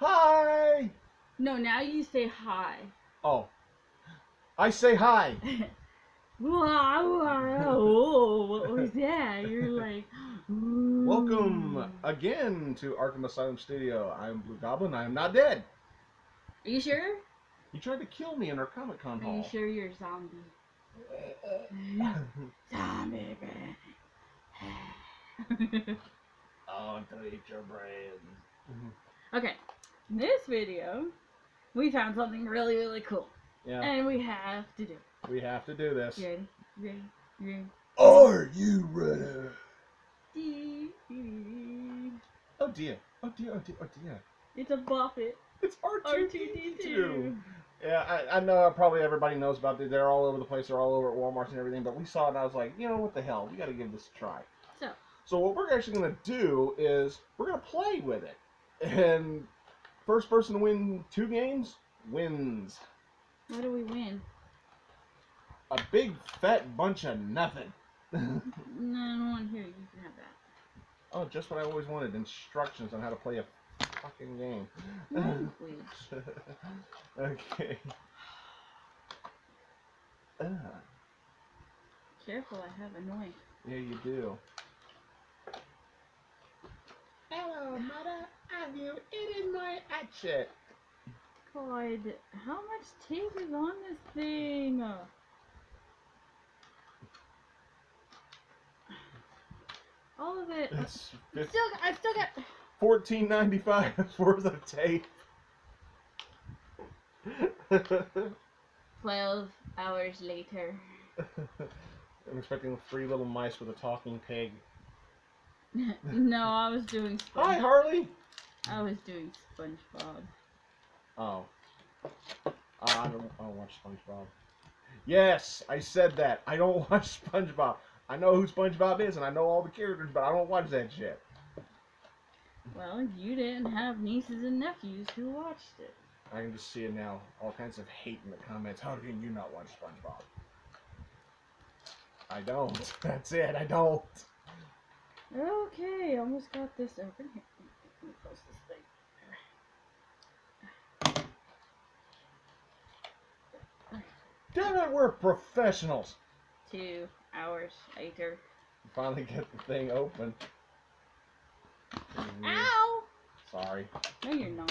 Hi. No, now you say hi. Oh. I say hi. Wow, wow, oh, what was that? You're like, ooh. Welcome again to Arkham Asylum Studio. I'm Blugoblin. I am not dead. Are you sure? You tried to kill me in our Comic Con hall. Are you sure you're a zombie? zombie. I want to eat your brains. okay, in this video, we found something really, really cool, Yeah, and we have to do. it. we have to do this. You ready? You ready? You ready? Are you ready? Oh dear. Oh dear. Oh dear. Oh dear. It's a Bop It. It's R2D2. R2D2. Yeah, I, I know probably everybody knows about it. They're all over the place. They're all over at Walmart and everything. But we saw it and I was like, you know what the hell? We got to give this a try. So, So what we're actually going to do is we're going to play with it. And first person to win two games wins. what do we win? A big fat bunch of nothing. No, I don't want to hear. it. You can have that. oh, just what I always wanted. Instructions on how to play a fucking game. Language. okay. Ah, Careful, I have a knife. yeah, you do. Hello, mother. Have you eaten my hatchet? God, how much tape is on this thing? All of it. It's Still, I still got. fourteen ninety five worth of tape. Twelve hours later. I'm expecting three little mice with a talking pig. no, I was doing. Sponge- Hi, Harley. I was doing SpongeBob. Oh. Uh, I don't, I don't watch SpongeBob. Yes, I said that. I don't watch SpongeBob. I know who SpongeBob is and I know all the characters, but I don't watch that shit. Well, you didn't have nieces and nephews who watched it. I can just see it now. All kinds of hate in the comments. How can you not watch SpongeBob? I don't. That's it. I don't. Okay, almost got this open. Here, let me close this thing. Damn it, we're professionals. Two hours later. Finally get the thing open. Ow! Sorry. No, you're not.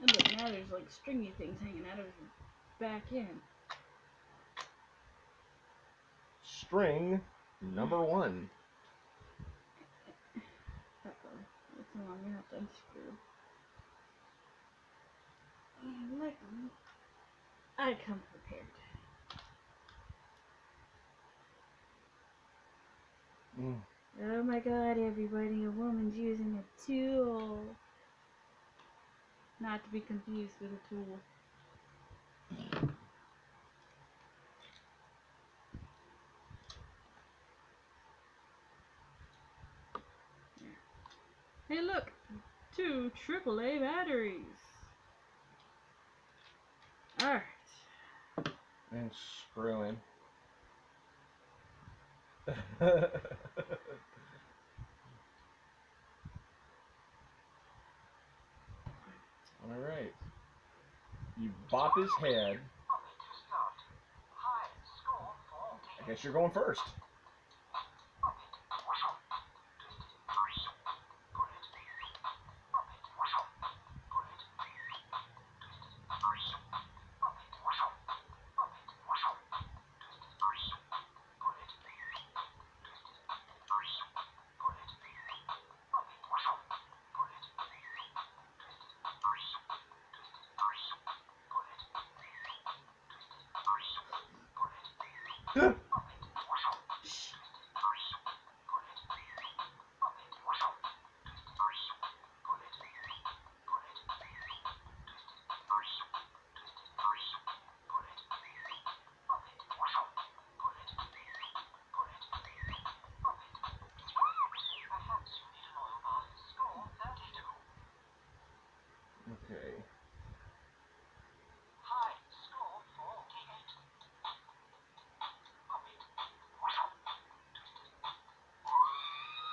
And look, now there's like stringy things hanging out of his back end. String number one. One I'm gonna have to unscrew. Like, I come prepared. Mm. Oh my god, everybody, a woman's using a tool. Not to be confused with a tool. Hey look! Two AAA batteries! Alright. And screwing. All right. You bop his head. I guess you're going first.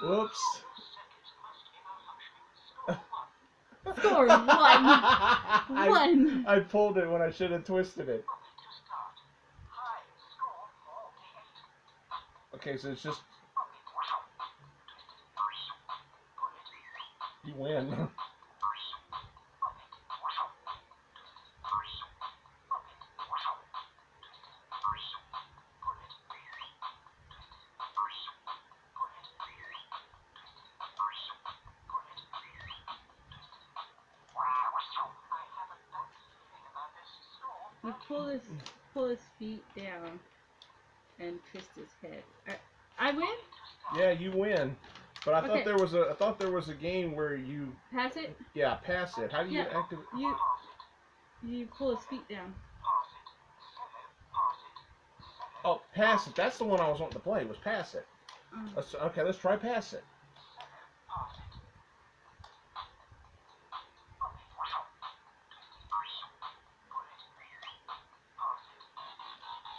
Whoops. score one. I, One. I pulled it when I should have twisted it. Okay, so it's just you win. Pull his pull his feet down and twist his head. I, I win. yeah, you win. But I Okay. thought there was a I thought there was a game where you Pass it. yeah pass it. How do you Yeah. activate? You you pull his feet down. Oh, pass it. That's the one I was wanting to play. Was pass it. Uh, Let's, okay, let's try pass it.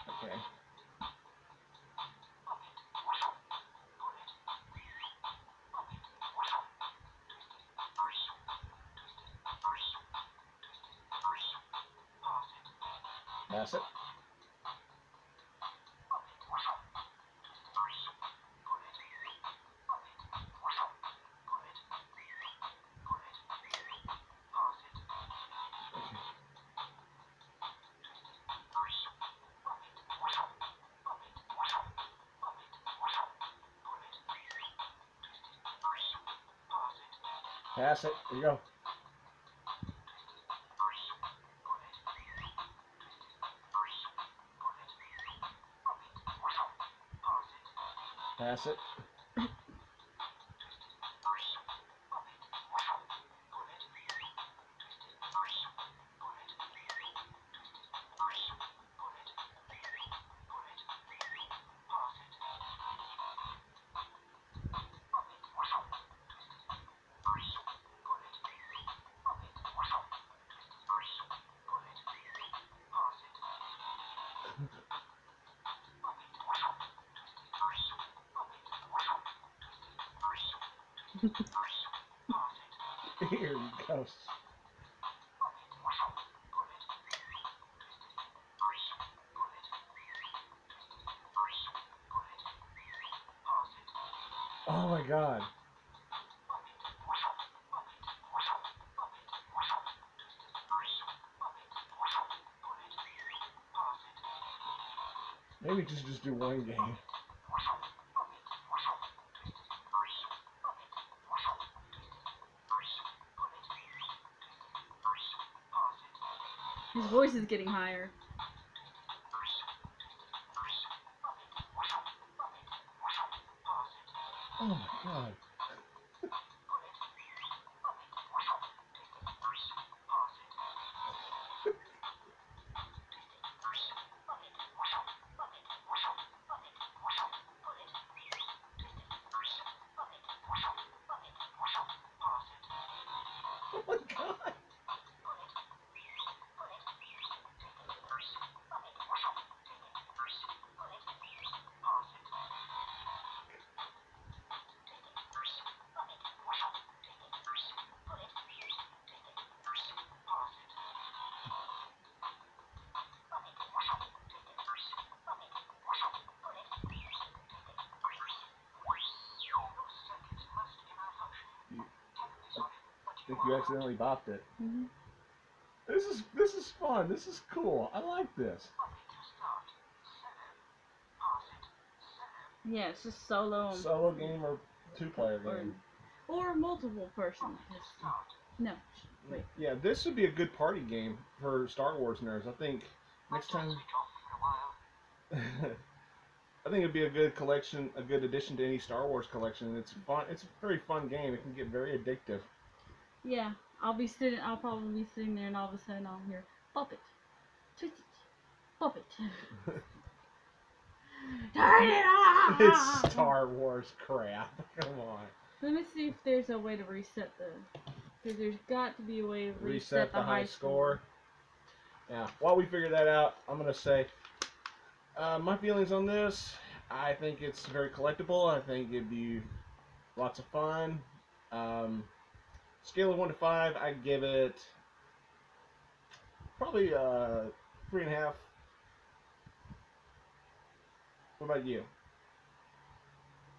Okay. Pass it. Pass it. There you go. Pass it. Here you go. Oh my god. Maybe just just do one game. His voice is getting higher. Oh my god. Oh my god. I think you accidentally bopped it. Mhm. This is this is fun. This is cool. I like this. Yeah, it's just solo Solo game or two player or, game. or multiple person. No, wait. Yeah, this would be a good party game for Star Wars nerds. I think next time. I think it'd be a good collection, a good addition to any Star Wars collection. It's fun. It's a very fun game. It can get very addictive. Yeah, I'll be sitting. I'll probably be sitting there, and all of a sudden I'll hear bop it, twist it, bop it. Turn it off. it's Star Wars crap. Come on. Let me see if there's a way to reset the. Because there's got to be a way to reset, Reset the high score. Yeah. While we figure that out, I'm gonna say uh, my feelings on this. I think it's very collectible. I think it'd be lots of fun. Um, scale of one to five, I give it probably uh, three and a half. What about you?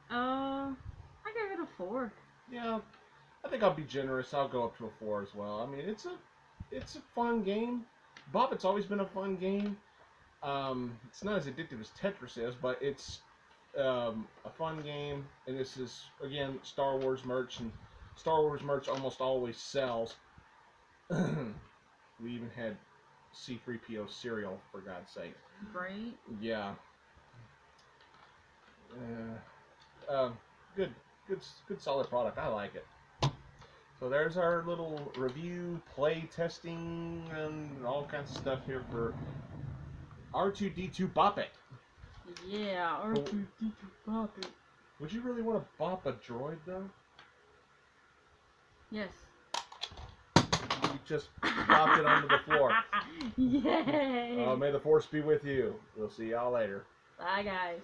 Uh, I give it a four. Yeah, I think I'll be generous. I'll go up to a four as well. I mean, it's a it's a fun game. Bop It's always been a fun game. Um, it's not as addictive as Tetris is, but it's um, a fun game. And this is again Star Wars merch, and Star Wars merch almost always sells. we even had C3PO cereal for God's sake. Right? Yeah. Uh, um, good, good, good, solid product. I like it. So there's our little review, play testing, and all kinds of stuff here for R2D2 Bop It. Yeah, R2D2 Bop it. Would you really want to bop a droid though? Yes. You just bopped it onto the floor. Yay! Uh, may the force be with you. We'll see y'all later. Bye, guys.